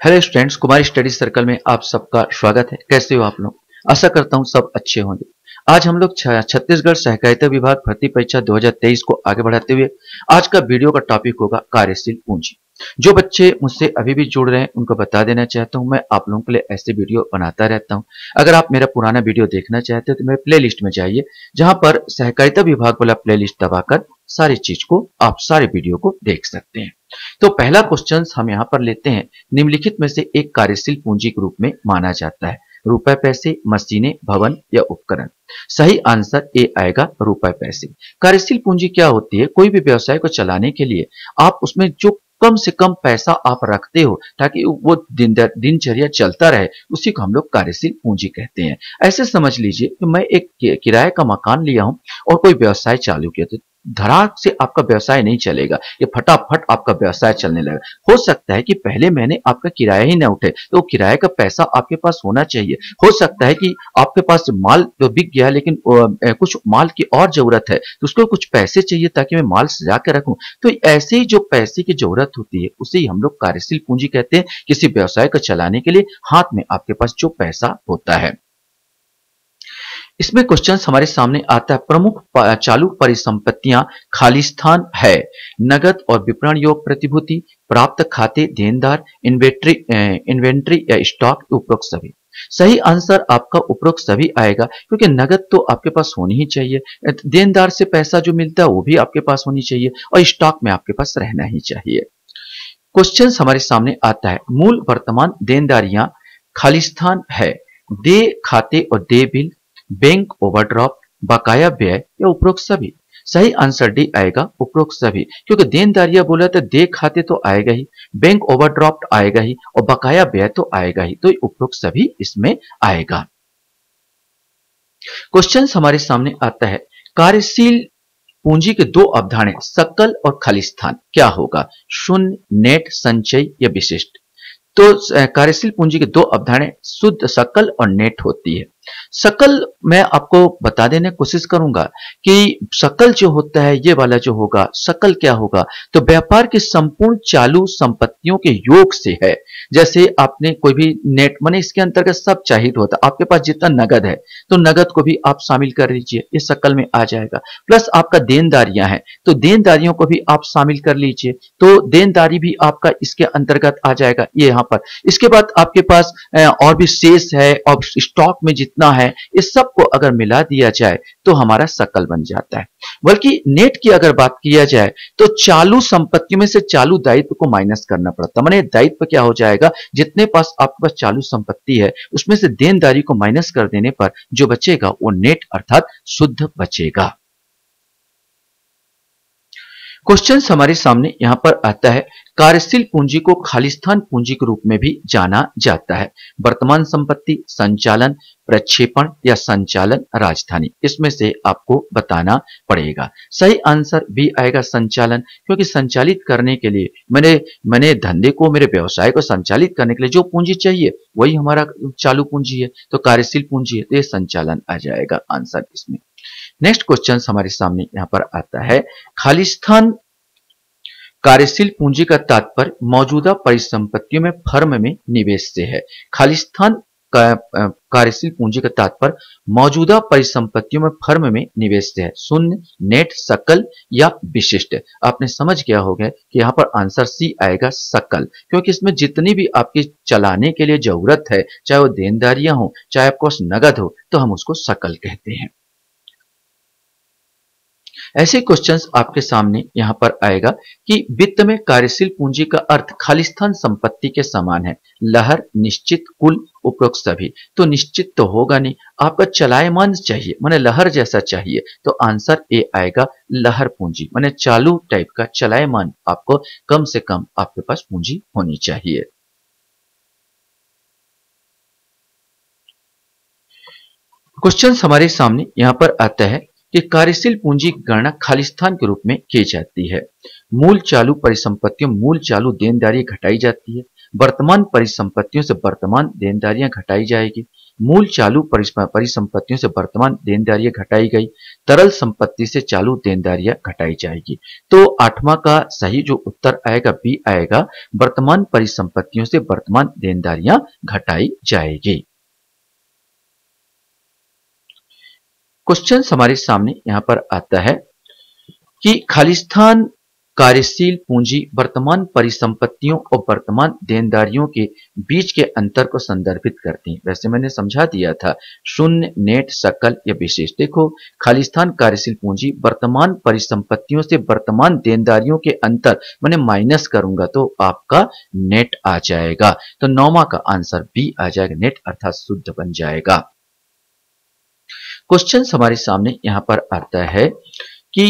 Hello students, Kumari study circle में आप सबका स्वागत है। कैसे हो आप लोग? आशा करता हूँ सब अच्छे होंगे। आज हम लोग छत्तीसगढ़ सहकारिता विभाग भर्ती परीक्षा 2023 को आगे बढ़ाते हुए आज का वीडियो का टॉपिक होगा कार्यशील पूंजी। जो बच्चे मुझसे अभी भी जुड़ रहे हैं, उनको बता देना चाहता हूँ, मैं आप लोगों के लिए ऐसे वीडियो बनाता रहता हूँ। अगर आप मेरा पुराना वीडियो देखना चाहते हो तो मेरे प्ले में जाइए, जहाँ पर सहकारिता विभाग वाला प्ले दबाकर सारी चीज़ को, आप सारे वीडियो को देख सकते हैं। तो पहला क्वेश्चन हम यहाँ पर लेते हैं। निम्नलिखित में से एक कार्यशील पूंजी के रूप में माना जाता है। रुपए पैसे, मशीनें, भवन या उपकरण। सही आंसर ए आएगा, रुपए पैसे। कार्यशील पूंजी क्या होती है? कोई भी व्यवसाय को चलाने के लिए आप उसमें जो कम से कम पैसा आप रखते हो ताकि वो दिन दिनचर्या चलता रहे, उसी को हम लोग कार्यशील पूंजी कहते हैं। ऐसे समझ लीजिए कि मैं एक किराए का मकान लिया हूँ और कोई व्यवसाय चालू किया तो धड़ाक से आपका व्यवसाय नहीं चलेगा, ये फटाफट आपका व्यवसाय चलने लगा। हो सकता है कि पहले महीने आपका किराया ही ना उठे तो किराए का पैसा आपके पास होना चाहिए। हो सकता है कि आपके पास माल तो बिक गया, लेकिन कुछ माल की और ज़रूरत है तो उसको कुछ पैसे चाहिए ताकि मैं माल सजा के रखूँ। तो ऐसे ही जो पैसे की ज़रूरत होती है, उसे ही हम लोग कार्यशील पूंजी कहते हैं। किसी व्यवसाय को चलाने के लिए हाथ में आपके पास जो पैसा होता है। इसमें क्वेश्चन हमारे सामने आता है। प्रमुख चालू परिसंपत्तियाँ खालिस्तान है। नगद और विपणन योग प्रतिभूति, प्राप्त खाते, देनदार इन्वेंट्री इन्वेंट्री या स्टॉक उपरोक्त सभी। सही आंसर आपका उपरोक्त सभी आएगा, क्योंकि नगद तो आपके पास होनी ही चाहिए। देनदार से पैसा जो मिलता है, वो भी आपके पास होनी चाहिए और स्टॉक में आपके पास रहना ही चाहिए। क्वेश्चन हमारे सामने आता है। मूल वर्तमान देनदारियाँ खालिस्तान है। दे खाते और दे बिल बैंक ओवरड्राफ्ट बकाया व्यय या उपरोक्त सभी। सही आंसर डी आएगा उपरोक्त सभी, क्योंकि देनदारियाँ बोला तो दे खाते तो आएगा ही, बैंक ओवरड्राफ्ट आएगा ही और बकाया व्यय तो आएगा ही तो उपरोक्त सभी इसमें आएगा। क्वेश्चन हमारे सामने आता है, कार्यशील पूंजी के दो अवधारणे, सकल और खालिस्तान क्या होगा? शून्य, नेट, संचय या विशिष्ट। तो कार्यशील पूंजी के दो अवधारणे, शुद्ध, सकल और नेट होती है। सकल मैं आपको बता देने कोशिश करूँगा कि सकल जो होता है, ये वाला जो होगा, सकल क्या होगा? तो व्यापार की संपूर्ण चालू संपत्तियों के योग से है। जैसे आपने कोई भी नेट, माने इसके अंतर्गत सब चाहिए होता, आपके पास जितना नगद है तो नगद को भी आप शामिल कर लीजिए, ये सकल में आ जाएगा। प्लस आपका देनदारियाँ हैं तो देनदारियों को भी आप शामिल कर लीजिए तो देनदारी भी आपका इसके अंतर्गत आ जाएगा, ये यहाँ पर। इसके बाद आपके पास और भी शेष है, और स्टॉक में जितना है, इस सबको अगर मिला दिया जाए तो हमारा सकल बन जाता है। बल्कि नेट की अगर बात किया जाए तो चालू संपत्ति में से चालू दायित्व को माइनस करना पड़ता मैंने दायित्व क्या हो जाएगा? जितने पास आपके पास चालू संपत्ति है, उसमें से देनदारी को माइनस कर देने पर जो बचेगा वो नेट अर्थात शुद्ध बचेगा। क्वेश्चन हमारे सामने यहाँ पर आता है। कार्यशील पूंजी को खालिस्तान पूंजी के रूप में भी जाना जाता है। वर्तमान संपत्ति, संचालन, प्रक्षेपण या संचालन राजधानी, इसमें से आपको बताना पड़ेगा। सही आंसर भी आएगा संचालन, क्योंकि संचालित करने के लिए मैंने मैंने धंधे को, मेरे व्यवसाय को संचालित करने के लिए जो पूंजी चाहिए, वही हमारा चालू पूंजी है तो कार्यशील पूंजी है तो ये संचालन आ जाएगा आंसर इसमें। नेक्स्ट क्वेश्चन हमारे सामने यहाँ पर आता है। खालिस्तान कार्यशील पूंजी का तात्पर्य मौजूदा परिसंपत्तियों में फर्म में निवेश से है। खालिस्तान कार्यशील पूंजी का तात्पर्य मौजूदा परिसंपत्तियों में फर्म में निवेश से है। शून्य, नेट, सकल या विशिष्ट। आपने समझ गया होगा कि यहाँ पर आंसर सी आएगा सकल, क्योंकि इसमें जितनी भी आपकी चलाने के लिए ज़रूरत है, चाहे वो देनदारियाँ हो, चाहे आपको नगद हो तो हम उसको सकल कहते हैं। ऐसे क्वेश्चंस आपके सामने यहाँ पर आएगा कि वित्त में कार्यशील पूंजी का अर्थ खालिस्तान संपत्ति के समान है। लहर, निश्चित कुल, उपरोक्त सभी। तो निश्चित तो होगा नहीं। आपका चलायमान चाहिए, मैंने लहर जैसा चाहिए। तो आंसर ए आएगा, लहर पूंजी, मैंने चालू टाइप का चलायमान आपको कम से कम आपके पास पूंजी होनी चाहिए। क्वेश्चन हमारे सामने यहाँ पर आता है। कि कार्यशील पूंजी की गणना खालिस्तान के रूप में की जाती है। मूल चालू परिसंपत्तियों, मूल चालू देनदारी घटाई जाती है। वर्तमान परिसंपत्तियों से वर्तमान देनदारियाँ घटाई जाएगी। मूल चालू परिसंपत्तियों से वर्तमान देनदारियाँ घटाई गई। तरल संपत्ति से चालू देनदारियाँ घटाई जाएगी। तो आठवां का सही जो उत्तर आएगा, बी आएगा, वर्तमान परिसंपत्तियों से वर्तमान देनदारियाँ घटाई जाएगी। क्वेश्चन हमारे सामने यहाँ पर आता है कि खालिस्तान कार्यशील पूंजी वर्तमान परिसंपत्तियों और वर्तमान देनदारियों के बीच के अंतर को संदर्भित करती है। वैसे मैंने समझा दिया था, शून्य, नेट, सकल या विशेष। देखो, खालिस्तान कार्यशील पूंजी वर्तमान परिसंपत्तियों से वर्तमान देनदारियों के अंतर, मैंने माइनस करूँगा तो आपका नेट आ जाएगा। तो नौमा का आंसर बी आ जाएगा, नेट अर्थात शुद्ध बन जाएगा। क्वेश्चन हमारे सामने यहाँ पर आता है कि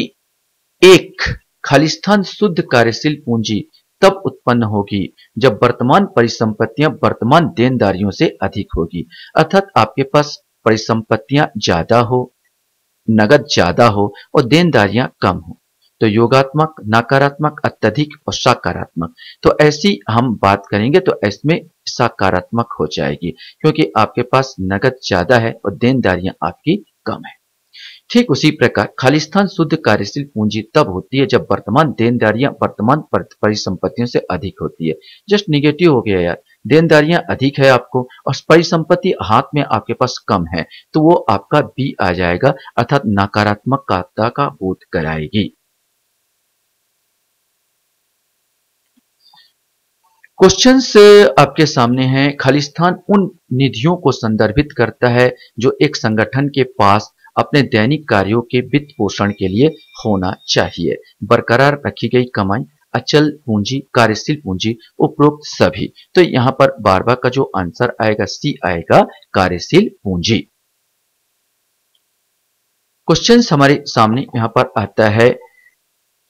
एक खालिस्तान शुद्ध कार्यशील पूंजी तब उत्पन्न होगी जब वर्तमान परिसंपत्तियाँ वर्तमान देनदारियों से अधिक होगी। अर्थात आपके पास परिसंपत्तियाँ ज़्यादा हो, नगद ज़्यादा हो और देनदारियाँ कम हो। तो योगात्मक, नकारात्मक, अत्यधिक और सकारात्मक। तो ऐसी हम बात करेंगे तो इसमें सकारात्मक हो जाएगी, क्योंकि आपके पास नगद ज़्यादा है और देनदारियाँ आपकी कम है। ठीक उसी प्रकार खालिस्तान शुद्ध कार्यशील पूंजी तब होती है जब वर्तमान देनदारियाँ वर्तमान परिसंपत्तियों से अधिक होती है। जस्ट निगेटिव हो गया यार। देनदारियाँ अधिक है आपको और परिसंपत्ति हाथ में आपके पास कम है तो वो आपका बी आ जाएगा, अर्थात नकारात्मक का बोध कराएगी। क्वेश्चंस आपके सामने हैं। खालिस्तान उन निधियों को संदर्भित करता है जो एक संगठन के पास अपने दैनिक कार्यों के वित्त पोषण के लिए होना चाहिए। बरकरार रखी गई कमाई, अचल पूंजी, कार्यशील पूंजी, उपरोक्त सभी। तो यहाँ पर बार बार का जो आंसर आएगा, सी आएगा, कार्यशील पूंजी। क्वेश्चन हमारे सामने यहाँ पर आता है।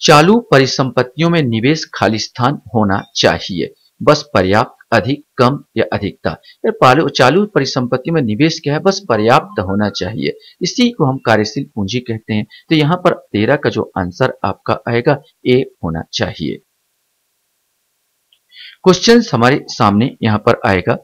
चालू परिसंपत्तियों में निवेश खालिस्तान होना चाहिए। बस पर्याप्त अधिक कम या अधिकता यार चालू परिसंपत्ति में निवेश क्या है? बस पर्याप्त होना चाहिए। इसी को हम कार्यशील पूंजी कहते हैं। तो यहाँ पर तेरह का जो आंसर आपका आएगा, ए होना चाहिए। क्वेश्चन हमारे सामने यहाँ पर आएगा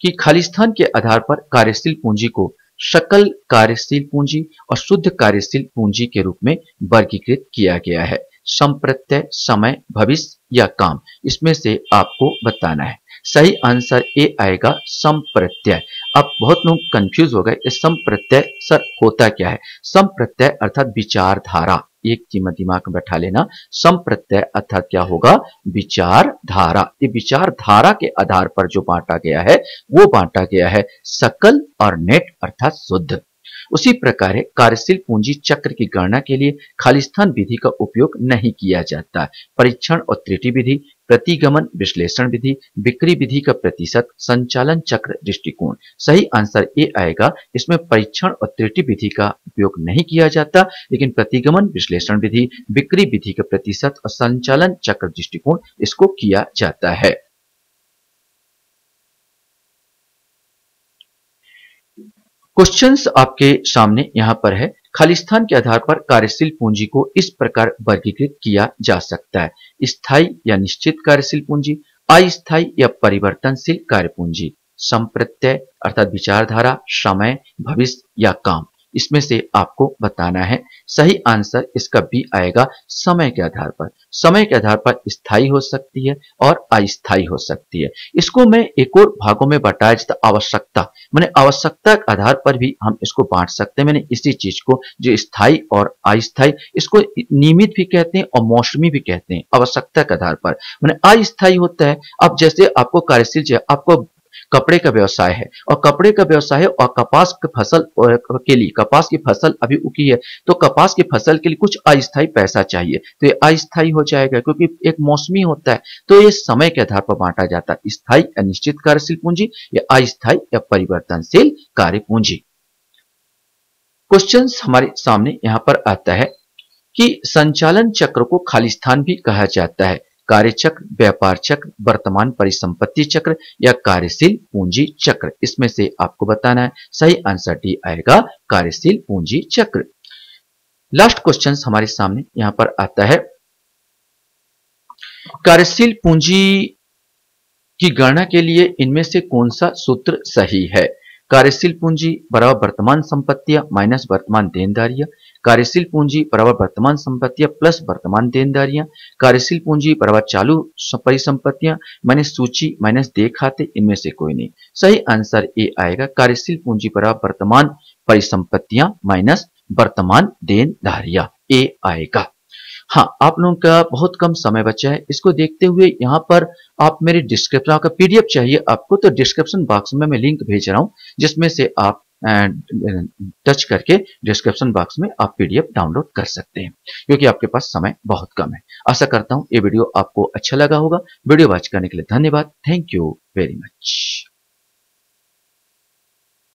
कि खालिस्तान के आधार पर कार्यशील पूंजी को सकल कार्यशील पूंजी और शुद्ध कार्यशील पूंजी के रूप में वर्गीकृत किया गया है। संप्रत्यय समय, भविष्य या काम। इसमें से आपको बताना है। सही आंसर ए आएगा संप्रत्यय। अब बहुत लोग कंफ्यूज हो गए संप्रत्यय सर होता क्या है? संप्रत्यय अर्थात विचारधारा। एक चीज़ दिमाग में बैठा लेना। संप्रत्यय अर्थात क्या होगा? विचारधारा। ये विचारधारा के आधार पर जो बांटा गया है, वो बांटा गया है सकल और नेट अर्थात शुद्ध। उसी प्रकार कार्यशील पूंजी चक्र की गणना के लिए खालिस्तान विधि का उपयोग नहीं किया जाता। परीक्षण और त्रुटि विधि, प्रतिगमन विश्लेषण विधि, बिक्री विधि का प्रतिशत, संचालन चक्र दृष्टिकोण। सही आंसर ए आएगा, इसमें परीक्षण और त्रुटि विधि का उपयोग नहीं किया जाता, लेकिन प्रतिगमन विश्लेषण विधि, बिक्री विधि का प्रतिशत और संचालन चक्र दृष्टिकोण इसको किया जाता है। क्वेश्चंस आपके सामने यहाँ पर है। खालिस्तान के आधार पर कार्यशील पूंजी को इस प्रकार वर्गीकृत किया जा सकता है। स्थायी या निश्चित कार्यशील पूंजी, अस्थायी या परिवर्तनशील कार्य पूंजी, संप्रत्यय अर्थात विचारधारा, समय, भविष्य या काम। इसमें से आपको बताना है। सही आंसर इसका बी आएगा समय के आधार पर। समय के आधार पर स्थायी हो सकती है और अस्थायी हो सकती है। इसको मैं एक और भागों में बटाया जाता आवश्यकता, मैंने आवश्यकता के आधार पर भी हम इसको बांट सकते हैं। मैंने इसी चीज़ को, जो स्थायी और अस्थायी, इसको नियमित भी कहते हैं और मौसमी भी कहते हैं, आवश्यकता के आधार पर। मैंने अस्थायी होता है। अब जैसे आपको कार्यशील, आपको कपड़े का व्यवसाय है और कपड़े का व्यवसाय है और कपास की फ़सल के लिए, कपास की फ़सल अभी उगी है तो कपास की फ़सल के लिए कुछ अस्थायी पैसा चाहिए। तो ये अस्थायी हो जाएगा क्योंकि एक मौसमी होता है तो ये समय के आधार पर बांटा जाता है। स्थायी अनिश्चित कार्यशील पूंजी या अस्थायी या परिवर्तनशील कार्य पूंजी। क्वेश्चन हमारे सामने यहाँ पर आता है कि संचालन चक्र को खालिस्तान भी कहा जाता है। कार्यचक्र, व्यापार चक्र, वर्तमान परिसंपत्ति चक्र या कार्यशील पूंजी चक्र। इसमें से आपको बताना है, सही आंसर डी आएगा, कार्यशील पूंजी चक्र। लास्ट क्वेश्चन हमारे सामने यहाँ पर आता है। कार्यशील पूंजी की गणना के लिए इनमें से कौन सा सूत्र सही है? कार्यशील पूंजी, बराबर वर्तमान संपत्तियाँ, माइनस वर्तमान देनदारियाँ कार्यशील पूंजी बराबर वर्तमान संपत्तियाँ प्लस वर्तमान देनदारियाँ, कार्यशील पूंजी बराबर चालू परिसंपत्तियाँ माइनस सूची माइनस दे खाते, इनमें से कोई नहीं। सही आंसर ए आएगा, कार्यशील पूंजी बराबर वर्तमान परिसंपत्तियाँ माइनस वर्तमान देनदारियाँ। ए आएगा। हाँ आप लोगों का बहुत कम समय बचा है। इसको देखते हुए यहाँ पर आप मेरे डिस्क्रिप्शन आपका पीडीएफ चाहिए, आपको तो डिस्क्रिप्शन बॉक्स में मैं लिंक भेज रहा हूँ, जिसमें से आप टच करके डिस्क्रिप्शन बॉक्स में आप पीडीएफ डाउनलोड कर सकते हैं, क्योंकि आपके पास समय बहुत कम है। आशा करता हूँ ये वीडियो आपको अच्छा लगा होगा। वीडियो वॉच करने के लिए धन्यवाद। Thank you very much